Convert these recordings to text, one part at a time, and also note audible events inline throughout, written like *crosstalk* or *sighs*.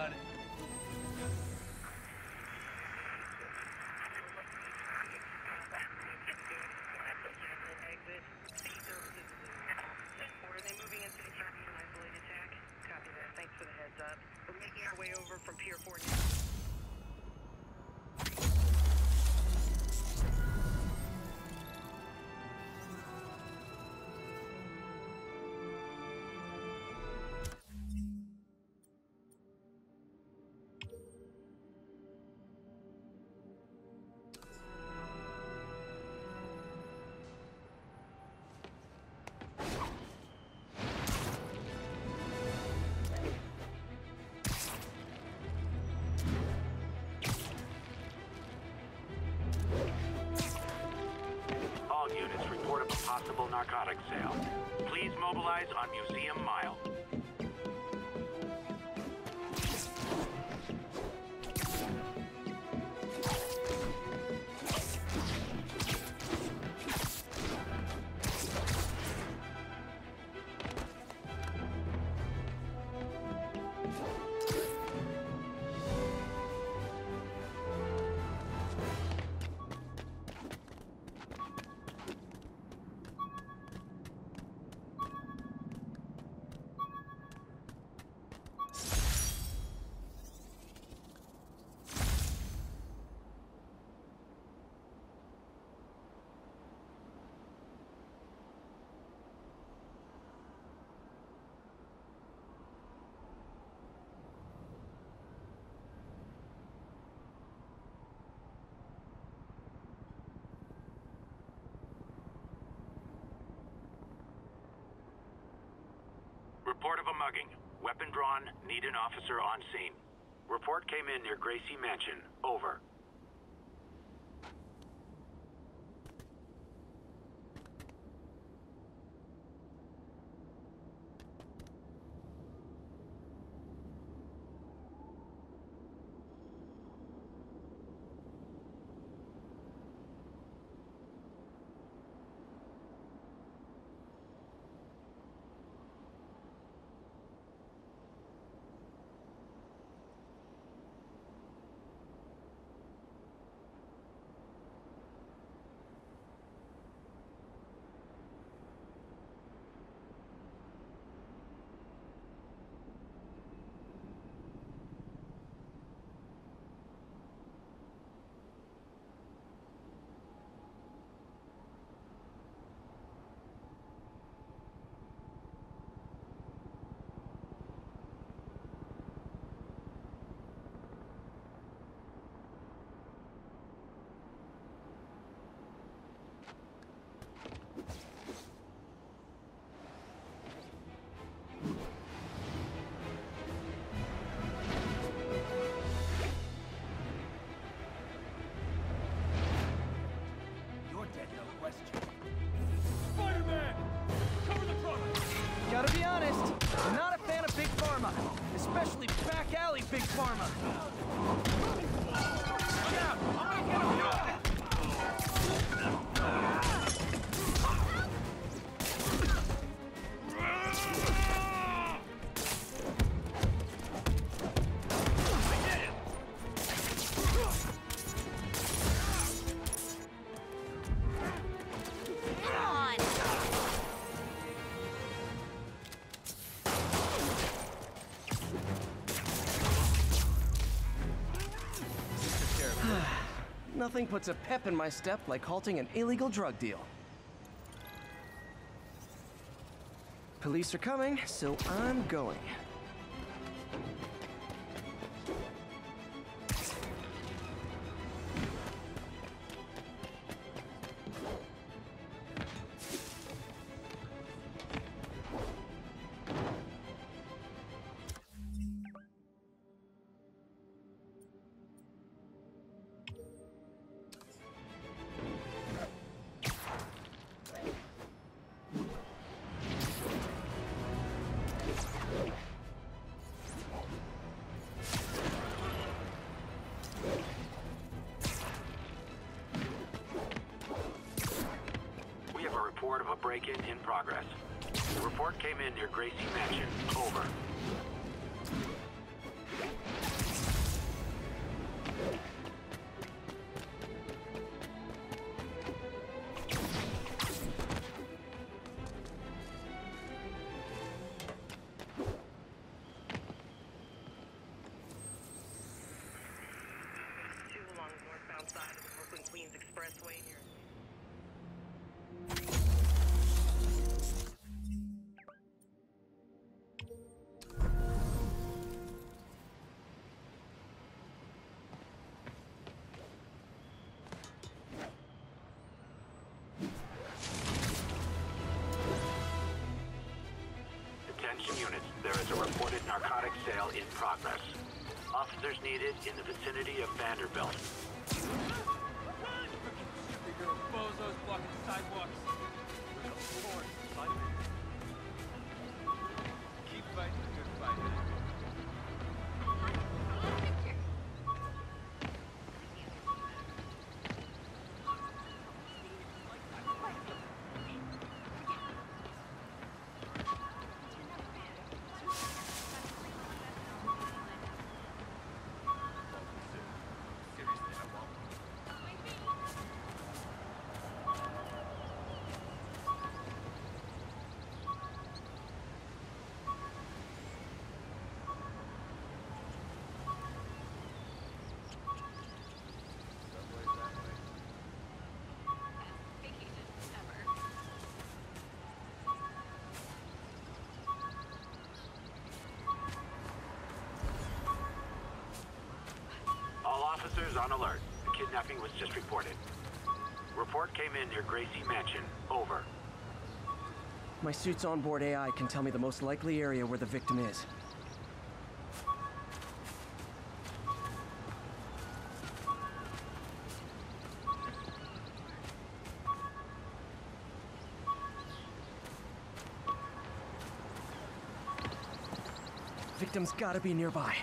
Don't sale. Please mobilize on Museum Report of a mugging. Weapon drawn. Need an officer on scene. Report came in near Gracie Mansion. Over. Alley Nothing puts a pep in my step like halting an illegal drug deal. Police are coming, so I'm going. Report of a break-in in progress. The report came in near Gracie Mansion. Over. Officers needed in the vicinity of Vanderbilt. Officers on alert. The kidnapping was just reported. Report came in near Gracie Mansion. Over. My suit's onboard AI can tell me the most likely area where the victim is. Victim's gotta be nearby.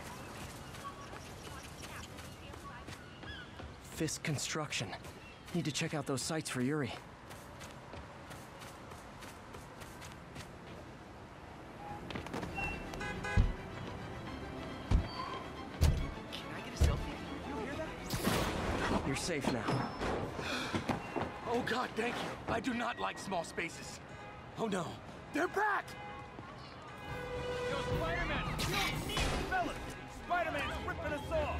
Fisk Construction. Need to check out those sites for Yuri. Can I get a selfie? You hear that? You're safe now. Oh god, thank you. I do not like small spaces. Oh no, they're back! Yo, Spider-Man! Yo, fellas! Spider-Man's ripping us off!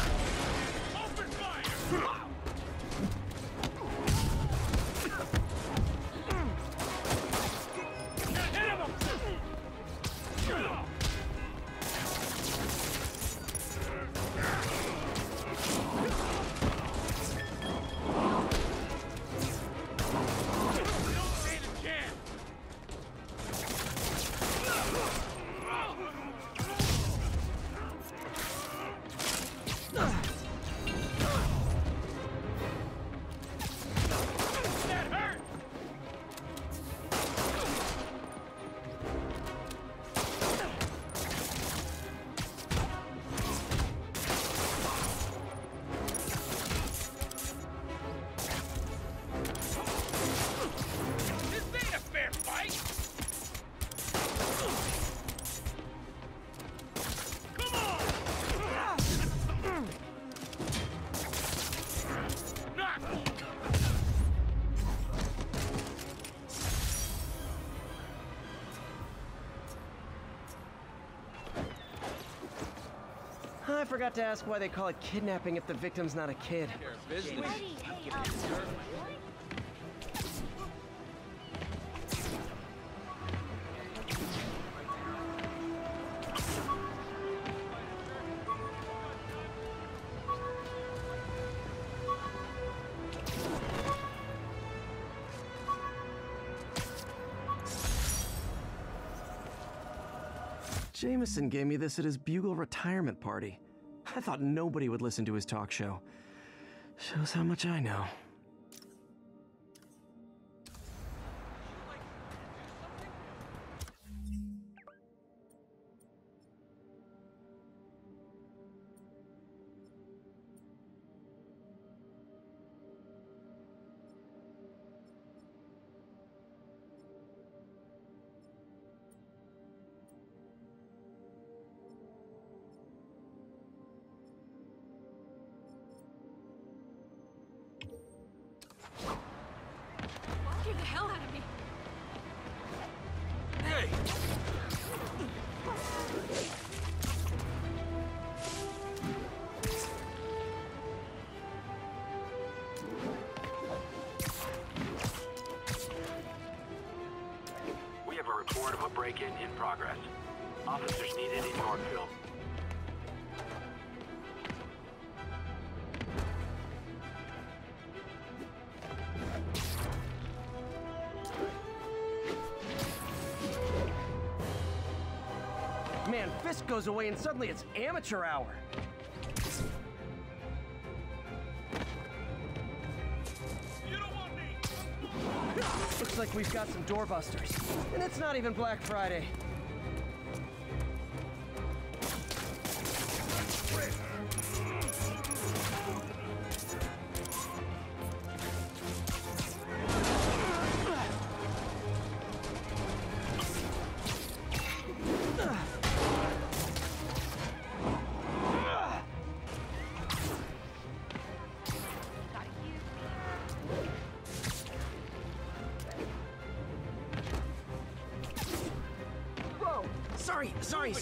forgot to ask why they call it kidnapping if the victim's not a kid. Jameson gave me this at his Bugle retirement party. I thought nobody would listen to his talk show. Shows how much I know. way! We have a report of a break-in in progress. Officers needed in Yorkville. Fisk goes away and suddenly it's amateur hour. You don't want me! Looks like we've got some doorbusters. And it's not even Black Friday.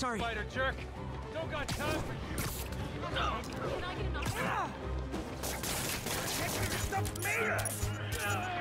Sorry, sorry. Spider jerk! Don't got time for you! Can I get another? No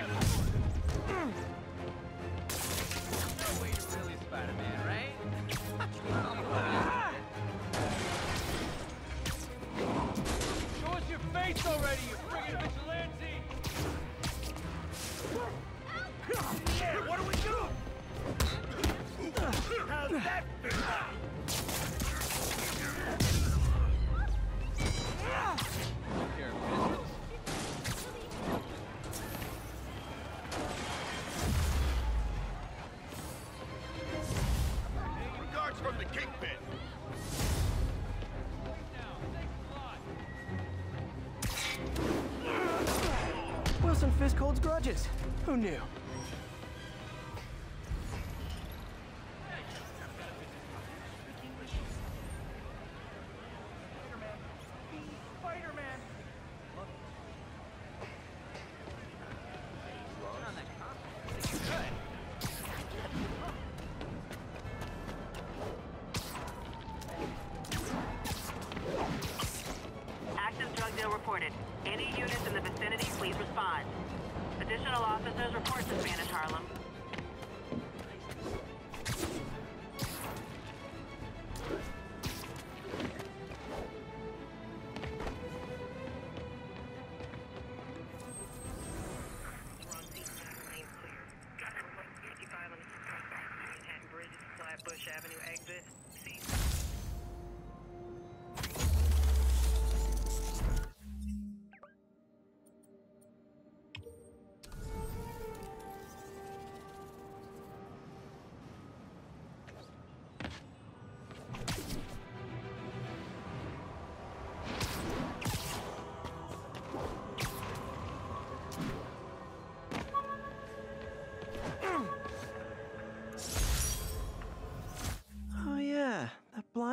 Fisk. Who knew?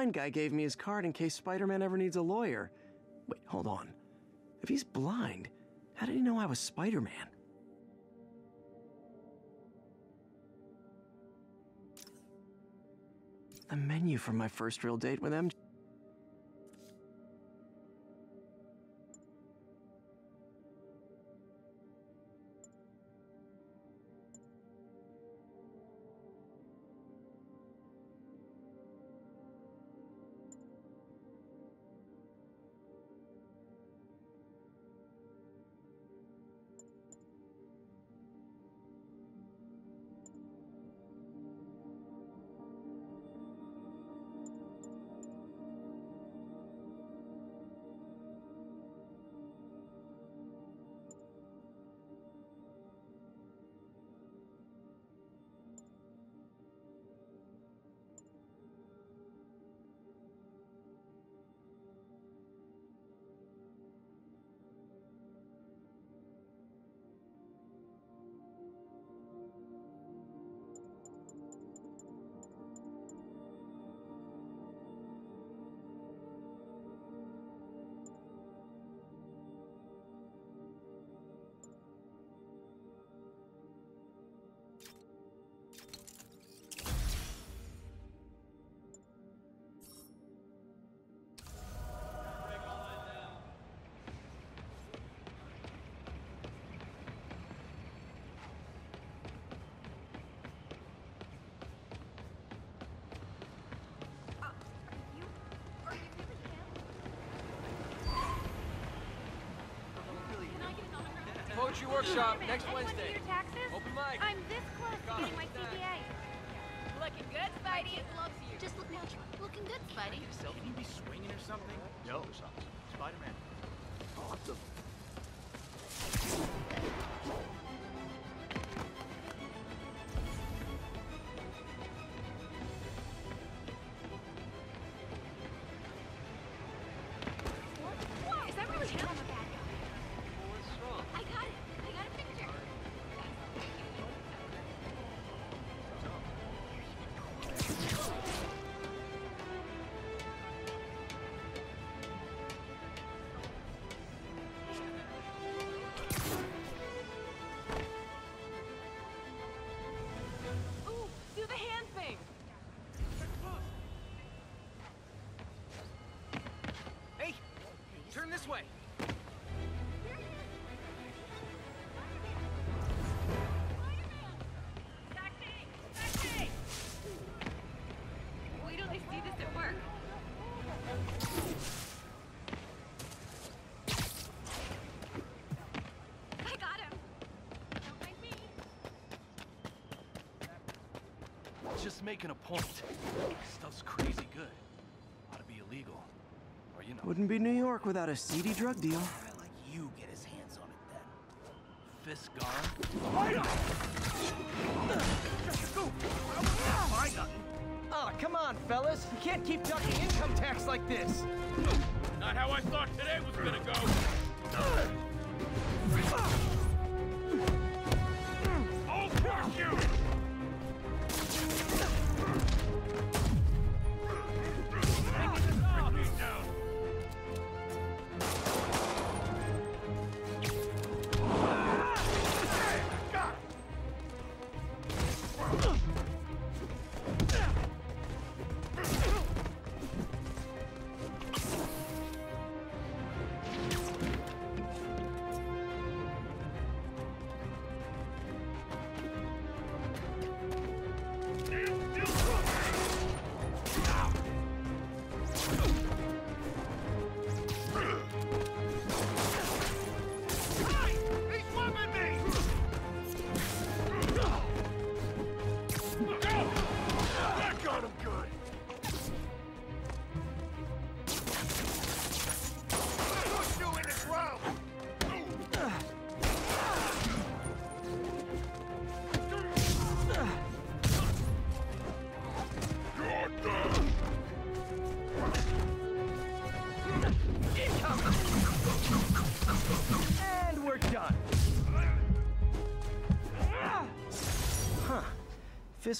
Blind guy gave me his card in case Spider Man ever needs a lawyer. Wait, hold on. If he's blind, how did he know I was Spider Man? The menu from my first real date with MJ. Mystery Workshop next Anyone Wednesday. your taxes? Open mic. I'm this close to getting my CPA. Looking good, Spidey. Loves you. Just look natural. Looking good, Spidey. Can you be swinging or something? No, Spider-Man. Just making a point. Stuff's crazy good. Ought to be illegal. Or, you know, Wouldn't be New York without a seedy drug deal. guy like you get his hands on it then. Fisk gone. Ah, come on, fellas. You can't keep ducking income tax like this. Not how I thought today was gonna go.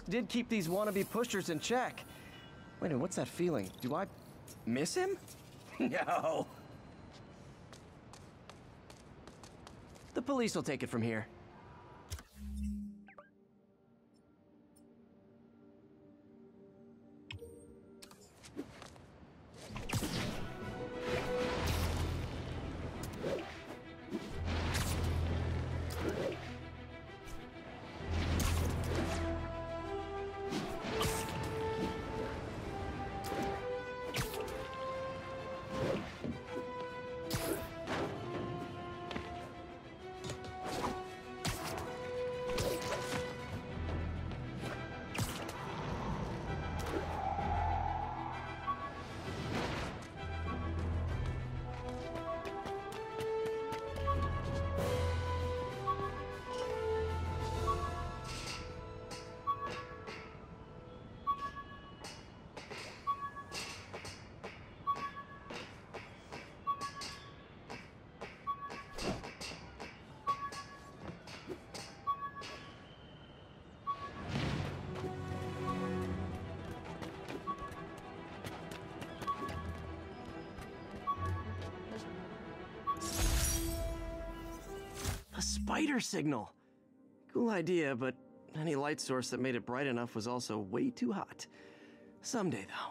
Did keep these wannabe pushers in check. Wait a minute, what's that feeling? Do I miss him? *laughs* no. The police will take it from here. Signal. Cool idea, but any light source that made it bright enough was also way too hot. Someday, though.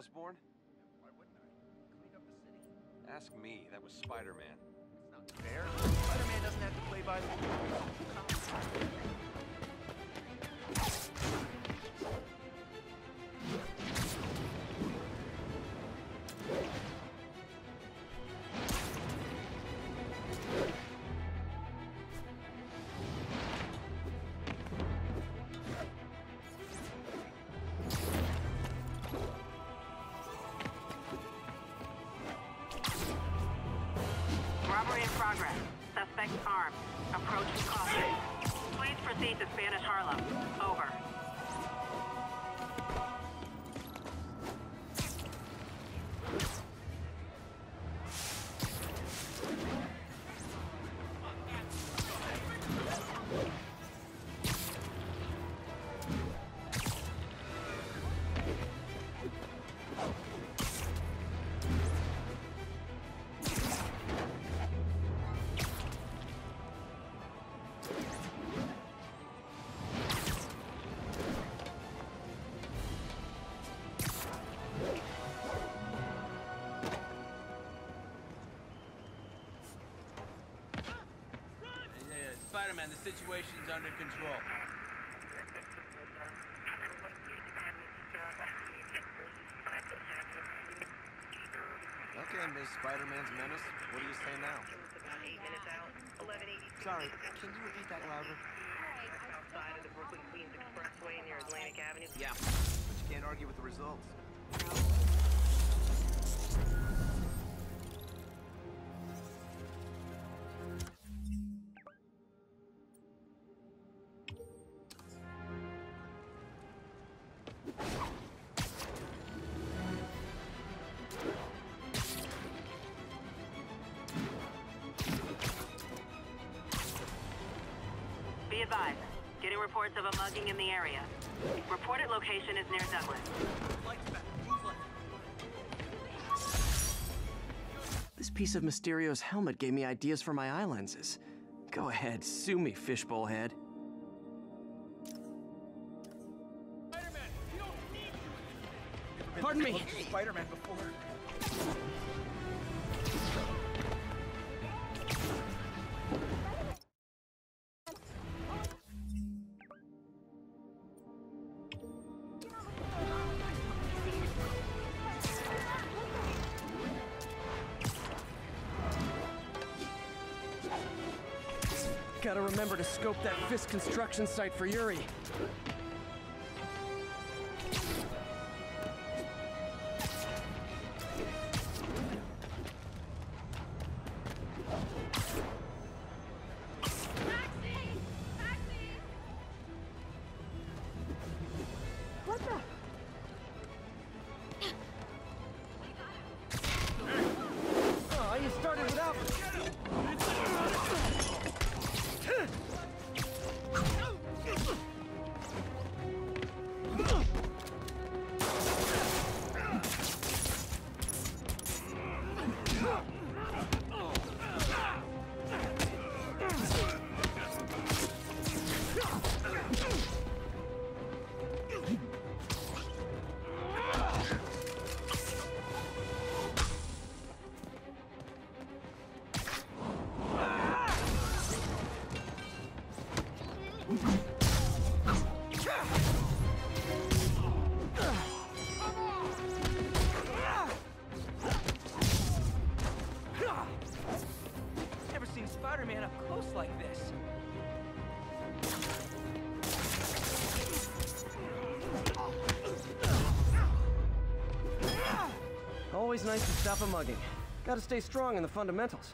Why wouldn't I? Cleaned up the city. Ask me. That was Spider-Man. It's not fair. Spider-Man doesn't have to play by the rules. To Spanish Spider-Man, the situation's under control. Okay, Ms. Spider-Man's menace. What do you say now? About eight minutes out. 1180. Sorry, can you repeat that louder? Outside of the Brooklyn Queens Expressway near Atlantic Avenue. Yeah. But you can't argue with the results. Advised. Getting reports of a mugging in the area. Reported location is near Douglas. This piece of Mysterio's helmet gave me ideas for my eye lenses. Go ahead, sue me, fishbowl head. Spider-Man, you don't need to. Pardon me. Spider-Man before. Scope that Fisk construction site for Yuri. Always nice to stop a mugging. Gotta stay strong in the fundamentals.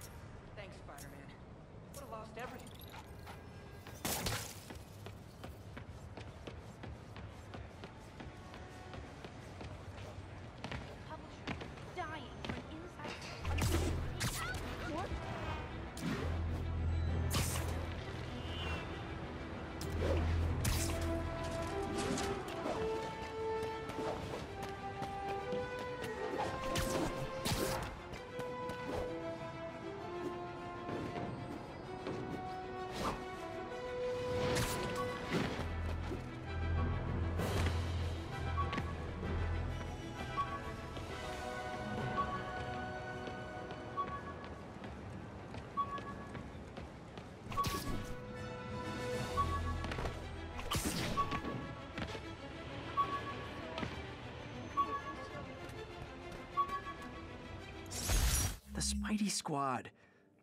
Spidey Squad,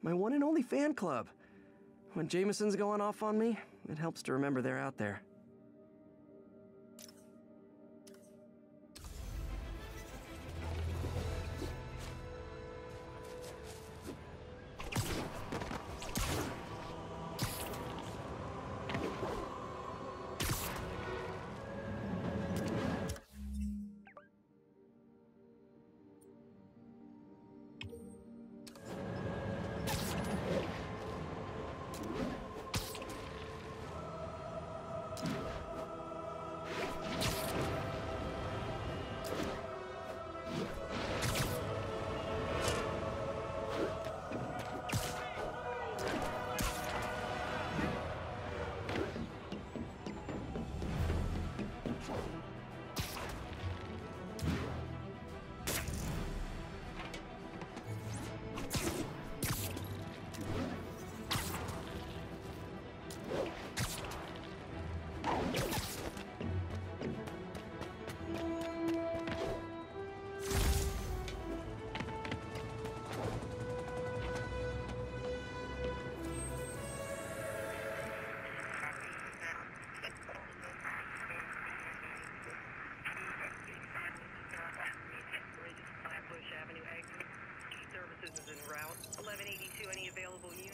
my one and only fan club. When Jameson's going off on me, it helps to remember they're out there. 1182, any available units?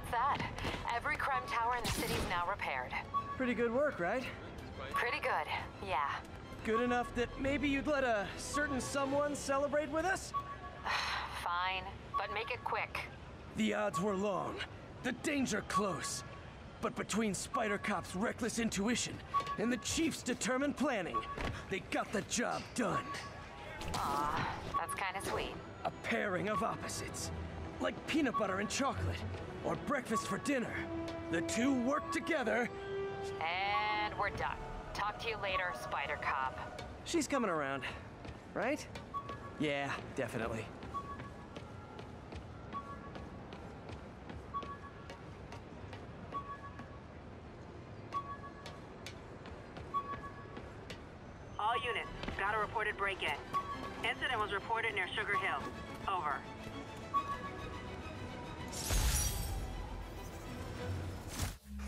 That's that. Every crime tower in the city's now repaired. Pretty good work, right? Pretty good, yeah. Good enough that maybe you'd let a certain someone celebrate with us? *sighs* Fine, but make it quick. The odds were long, the danger close. But between Spider Cop's reckless intuition and the Chief's determined planning, they got the job done. Aw, that's kinda sweet. A pairing of opposites. Like peanut butter and chocolate, or breakfast for dinner. The two work together. And we're done. Talk to you later, Spider Cop. She's coming around, right? Yeah, definitely. All units, got a reported break-in. Incident was reported near Sugar Hill. Over.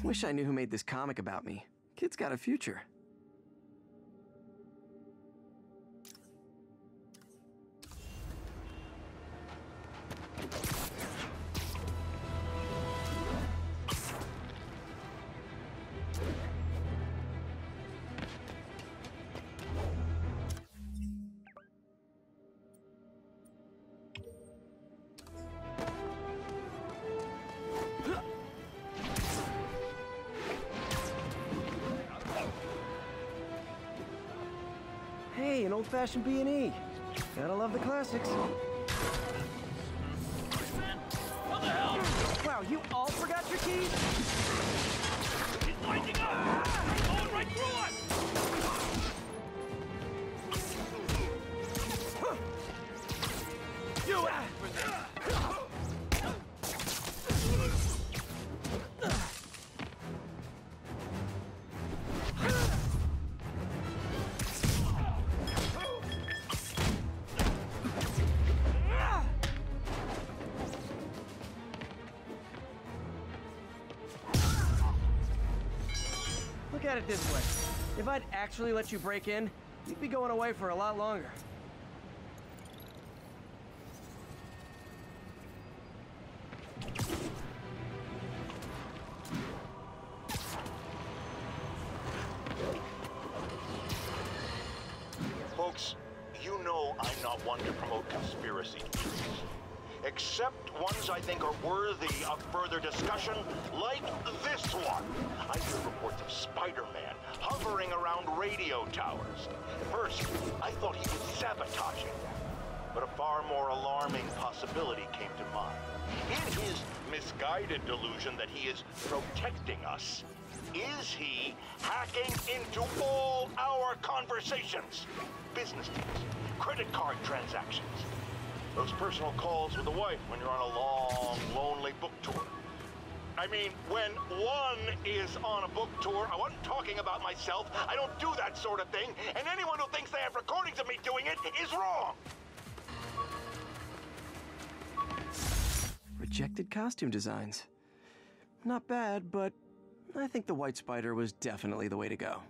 Wish I knew who made this comic about me. Kid's got a future. Old-fashioned B&E. Gotta love the classics. Wow, you all forgot your keys? He's up! Going right through us! Look at it this way. If I'd actually let you break in, you'd be going away for a lot longer. Folks, you know I'm not one to promote conspiracy theories. Except ones I think are worthy of further discussion, like this one. I hear reports of Spider-Man hovering around radio towers. First, I thought he was sabotaging them. But a far more alarming possibility came to mind. In his misguided delusion that he is protecting us, is he hacking into all our conversations? Business deals, credit card transactions, those personal calls with the wife when you're on a long, lonely book tour. I mean, when one is on a book tour, I wasn't talking about myself. I don't do that sort of thing. And anyone who thinks they have recordings of me doing it is wrong. Rejected costume designs. Not bad, but I think the White Spider was definitely the way to go.